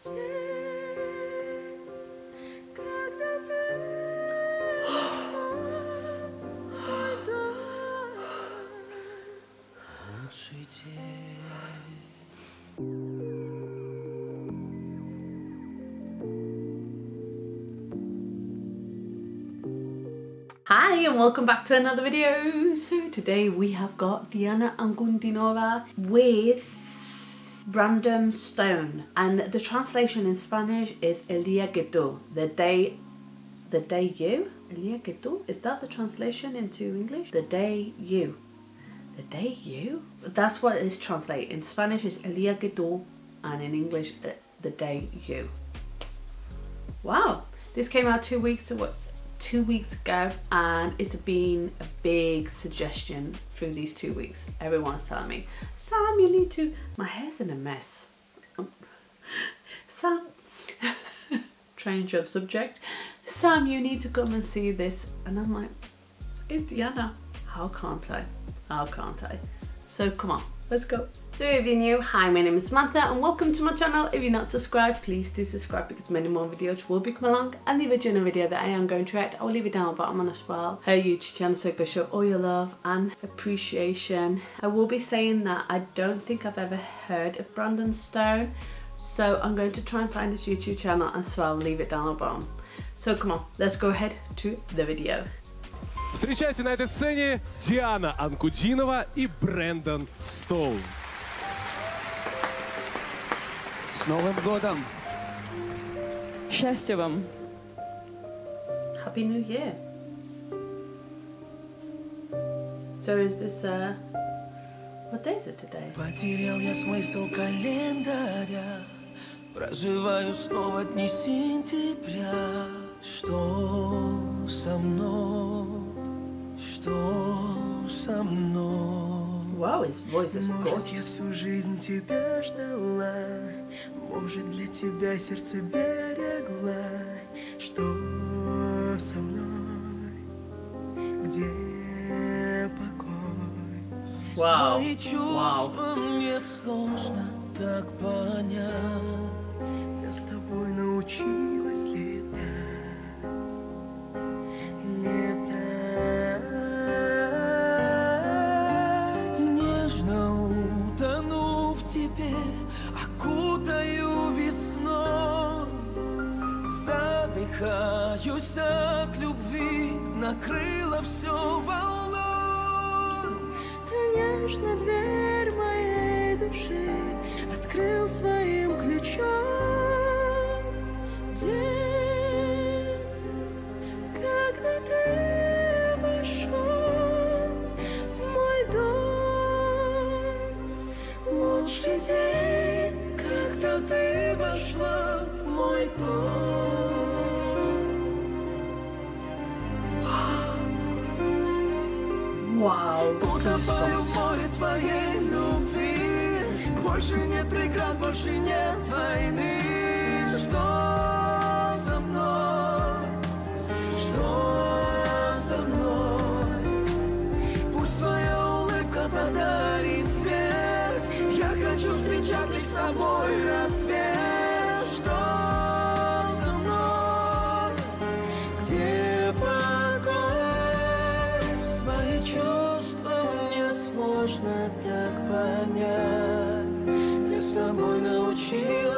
Hi and welcome back to another video. So today we have got Diana Ankudinova with Brandon Stone and the translation in Spanish is El día que tú, the day the day you? El día que tú? Is that the translation into English? The day you. The day you? That's what it is translated. In Spanish is El día que tú and in English uh, the day you. Wow. This came out two weeks ago two weeks ago and it's been a big suggestion through these two weeks. Everyone's telling me, Sam, you need to, my hair's in a mess. Sam, change of subject. Sam, you need to come and see this. And I'm like, it's Diana. How can't I? How can't I? So come on, let's go. So if you're new, hi, my name is Samantha and welcome to my channel. If you're not subscribed, please do subscribe because many more videos will be coming along. And the original video that I am going to react, I will leave it down bottom on as well. Her YouTube channel so go show all your love and appreciation. I will be saying that I don't think I've ever heard of Brandon Stone. So I'm going to try and find his YouTube channel as well, leave it down bottom. So come on, let's go ahead to the video. Встречайте на этой сцене Диана Анкудинова и Брэндон Стоун. С Новым годом! Счастья вам! Happy New Year. So is this uh what day is it today? Потерял я смысл календаря Проживаю снова дни сентября Что со мной? Wow, his voice is Может, я gorgeous. всю жизнь тебя ждала Может, для тебя сердце берегла Что со мной? Где покой? Wow. чувства мне сложно так понять Я с тобой научилась летать тебе Окутаю весной. Задыхаюсь от любви Накрыло все волной. Ты нежно дверь моей души Открыл своим ключом Утопаю в море твоей любви. Больше нет преград, больше нет войны можно так понять. Ты собой научила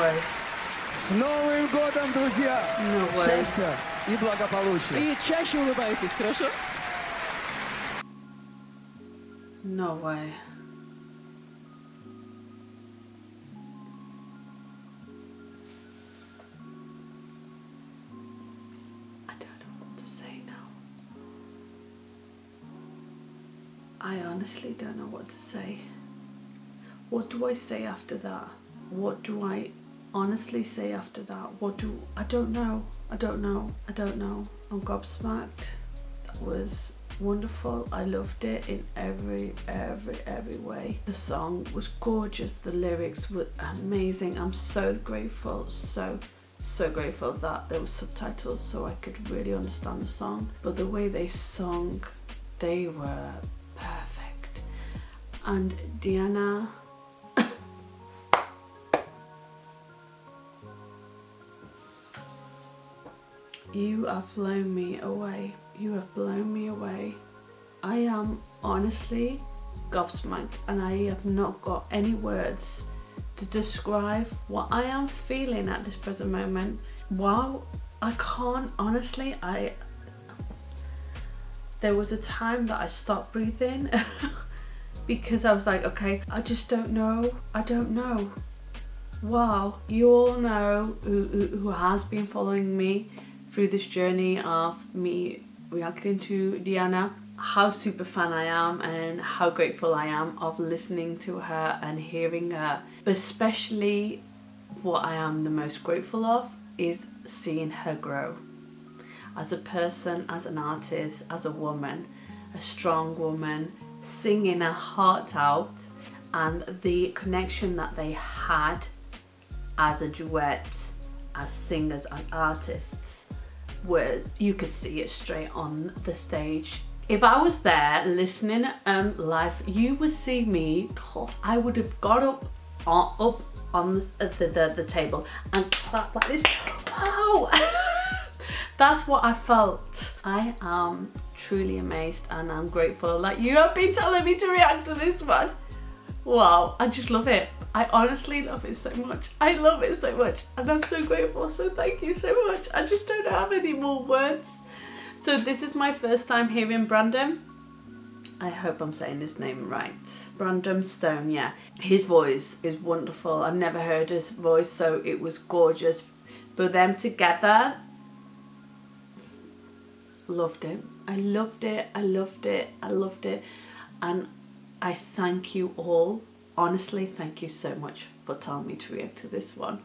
way. С Новым годом, друзья! No way. Счастья и благополучия! И чаще улыбайтесь, хорошо? No way. I don't know what to say now. I honestly don't know what to say. What do I say after that? What do I honestly say after that? What do I don't know. I don't know. I don't know. I'm gobsmacked. That was wonderful. I loved it in every every every way. The song was gorgeous. The lyrics were amazing. I'm so grateful. So so grateful that there were subtitles so I could really understand the song. But the way they sung, they were perfect. And Diana You have blown me away. You have blown me away. I am honestly gobsmacked and I have not got any words to describe what I am feeling at this present moment. Wow, I can't honestly, I there was a time that I stopped breathing because I was like, okay, I just don't know. I don't know. Wow, you all know who, who, who has been following me through this journey of me reacting to Diana, how super fan I am and how grateful I am of listening to her and hearing her. But especially what I am the most grateful of is seeing her grow. As a person, as an artist, as a woman, a strong woman, singing her heart out and the connection that they had as a duet, as singers, as artists was you could see it straight on the stage. If I was there listening um, live, you would see me. I would have got up, on, up on the, uh, the, the, the table and clapped like this. Wow! That's what I felt. I am truly amazed and I'm grateful that you have been telling me to react to this one. Wow, I just love it. I honestly love it so much. I love it so much and I'm so grateful. So thank you so much. I just don't have any more words. So this is my first time hearing Brandon. I hope I'm saying his name right. Brandon Stone, yeah. His voice is wonderful. I've never heard his voice, so it was gorgeous. But them together, loved it. I loved it. I loved it. I loved it. And I thank you all. Honestly, thank you so much for telling me to react to this one.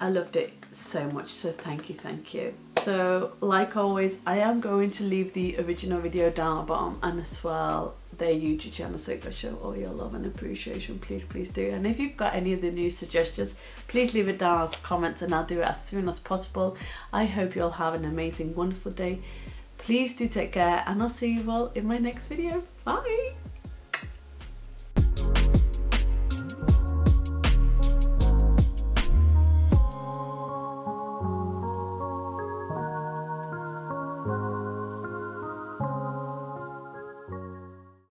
I loved it so much, so thank you, thank you. So, like always, I am going to leave the original video down bottom and as well their YouTube channel so can show all your love and appreciation, please, please do. And if you've got any of the new suggestions, please leave it down in the comments and I'll do it as soon as possible. I hope you all have an amazing, wonderful day. Please do take care and I'll see you all in my next video. Bye!